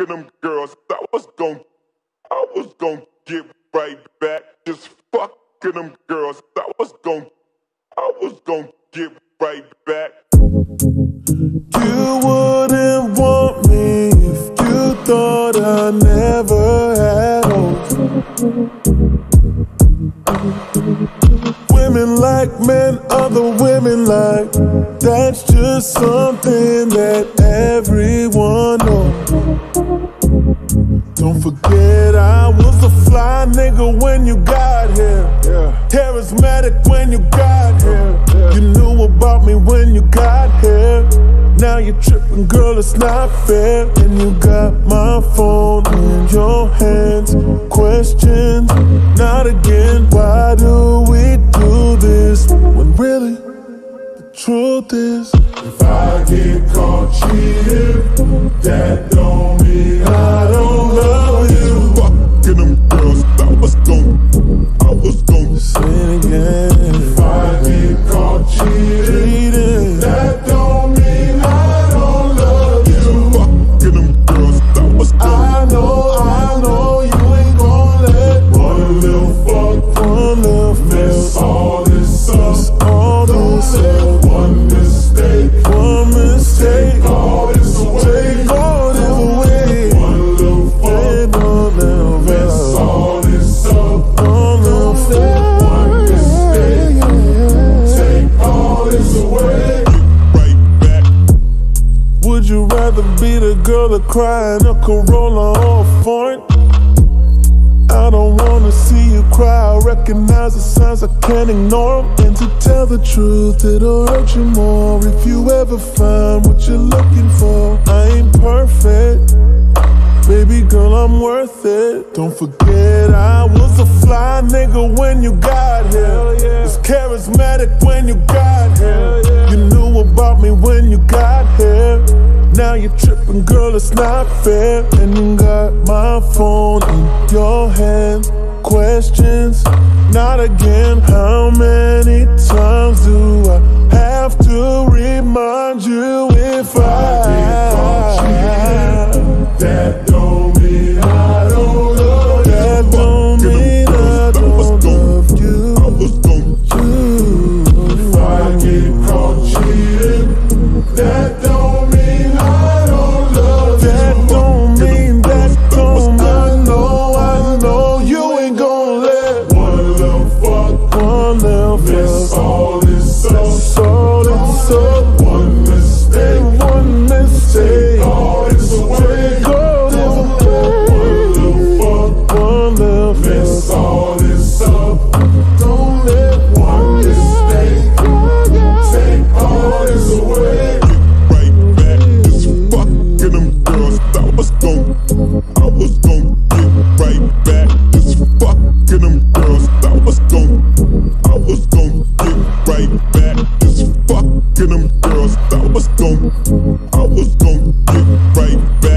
fucking them girls. I was gon' I was gon' get right back. Just fucking them girls. I was gon' I was gon' get right back. You wouldn't want me if you thought I never Women like men, other women like. That's just something that everyone knows. Don't forget I was a fly nigga when you got here. Charismatic when you got here. You knew about me when you got here. Now you're tripping, girl, it's not fair. And you got my phone in your hands. Questions, not again. Really the truth is? If I get caught cheating, that don't mean I don't Would you rather be the girl that cry in a Corolla or a foreign? I don't wanna see you cry. I recognize the signs, I can't ignore 'em. And to tell the truth, it'll hurt you more if you ever find what you're looking for. I ain't perfect. Baby girl, I'm worth it. Don't forget, I was a fly nigga when you got here. Was charismatic when you got here. Now you're tripping, girl, it's not fair. And you got my phone in your hand. Questions, not again. How many times fuck one little feel all this up. so fucking them girls. I was gon', I was gon' get right back.